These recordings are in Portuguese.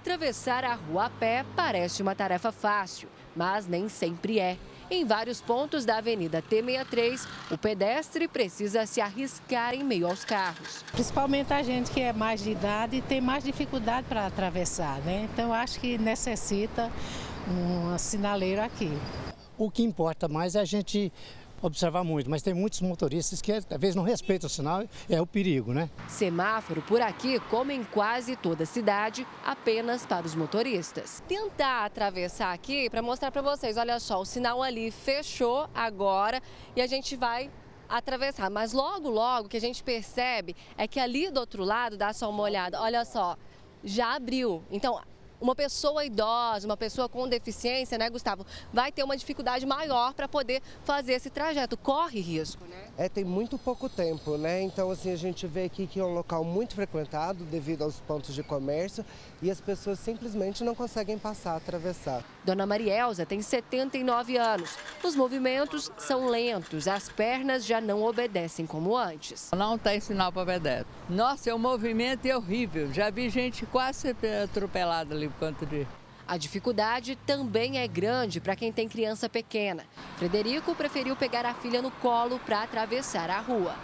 Atravessar a rua a pé parece uma tarefa fácil, mas nem sempre é. Em vários pontos da Avenida T63, o pedestre precisa se arriscar em meio aos carros. Principalmente a gente que é mais de idade tem mais dificuldade para atravessar, né? Então acho que necessita uma sinaleira aqui. O que importa mais é a gente observar muito, mas tem muitos motoristas que às vezes não respeitam o sinal, é o perigo, né? Semáforo por aqui, como em quase toda a cidade, apenas para os motoristas. Tentar atravessar aqui para mostrar para vocês, olha só, o sinal ali fechou agora e a gente vai atravessar, mas logo logo que a gente percebe é que ali do outro lado, dá só uma olhada, olha só, já abriu. Então, uma pessoa idosa, uma pessoa com deficiência, né, Gustavo, vai ter uma dificuldade maior para poder fazer esse trajeto. Corre risco, né? É, tem muito pouco tempo, né? Então, assim, a gente vê aqui que é um local muito frequentado devido aos pontos de comércio e as pessoas simplesmente não conseguem passar, atravessar. Dona Marielza tem 79 anos. Os movimentos são lentos, as pernas já não obedecem como antes. Não tem sinal para pedestre. Nossa, o movimento é horrível. Já vi gente quase atropelada ali de a dificuldade também é grande para quem tem criança pequena. Frederico preferiu pegar a filha no colo para atravessar a rua.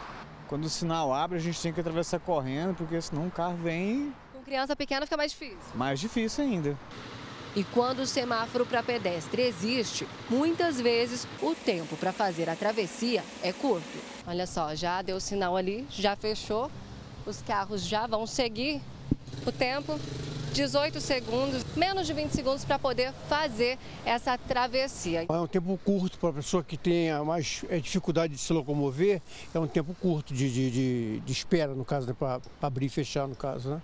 Quando o sinal abre, a gente tem que atravessar correndo, porque senão o carro vem. Com criança pequena fica mais difícil. Mais difícil ainda. E quando o semáforo para pedestre existe, muitas vezes o tempo para fazer a travessia é curto. Olha só, já deu sinal ali, já fechou, os carros já vão seguir o tempo 18 segundos, menos de 20 segundos para poder fazer essa travessia. É um tempo curto para a pessoa que tenha mais é, dificuldade de se locomover, é um tempo curto de, de, de, de espera, no caso, né, para abrir e fechar, no caso. Né?